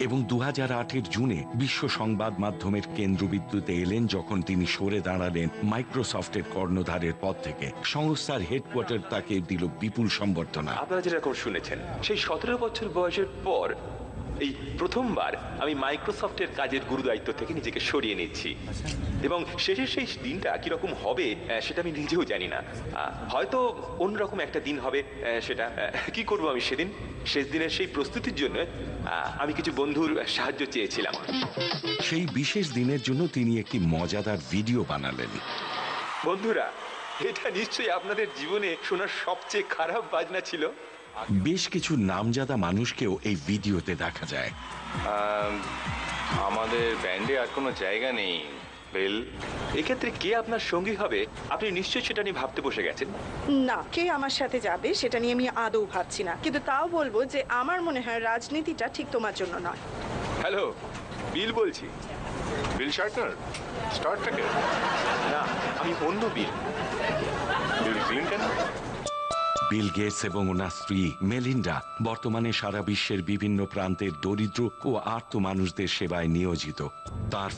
এবং দু হাজার আটের জুনে বিশ্ব সংবাদ মাধ্যমের কেন্দ্রবিন্দুতে এলেন যখন তিনি সরে দাঁড়ালেন মাইক্রোসফটের কর্ণধারের পদ থেকে। সংস্থার হেডকোয়ার্টার তাকে দিল বিপুল সম্বর্ধনা। আপনারা যেরকম শুনেছেন, সেই সতেরো বছর বয়সের পর এই প্রথমবার আমি মাইক্রোসফটের কাজের গুরুদায়িত্ব থেকে নিজেকে সরিয়ে নিচ্ছি। এবং শেষের সেই দিনটা কীরকম হবে সেটা আমি নিজেও জানি না। হয়তো অন্যরকম একটা দিন হবে সেটা কি করব আমি সেদিন? শেষ দিনের সেই প্রস্তুতির জন্য আমি কিছু বন্ধুর সাহায্য চেয়েছিলাম। সেই বিশেষ দিনের জন্য তিনি একটি মজাদার ভিডিও বানালেন। বন্ধুরা এটা নিশ্চয়ই আপনাদের জীবনে শোনার সবচেয়ে খারাপ বাজনা ছিল? বেশ কিছু নামজাদা মানুষকেও এই ভিডিওতে দেখা যায়। আমাদের ব্যান্ডে আর কোনো জায়গা নেই বেল। এক্ষেত্রে কে আপনার সঙ্গী হবে? আপনি নিশ্চয়ই সেটা নিয়ে ভাবতে বসে গেছেন। না কে আমার সাথে যাবে সেটা নিয়ে আমি আদৌ ভাবছি না। কিন্তু তাও বলব যে আমার মনে হয় রাজনীতিটা ঠিক তোমার জন্য নয়। হ্যালো বিল বলছি। বিল শার্টনার? স্টার ট্রেকের না আমি অন্য বিল। Bill Clinton? বিল গেটস এবং ওনার স্ত্রী মেলিন্ডা বর্তমানে সারা বিশ্বের বিভিন্ন প্রান্তের দরিদ্র ও আর্ত মানুষদের সেবায় নিয়োজিত। তার